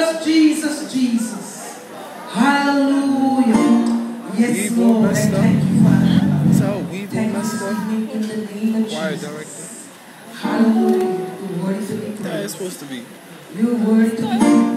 Jesus, Jesus, Jesus. Hallelujah. Yes, Lord. And thank you, Father. So we thank you this evening in the name of Why, Jesus. Hallelujah. You're worthy to be praised. That is supposed to be. You're worthy to be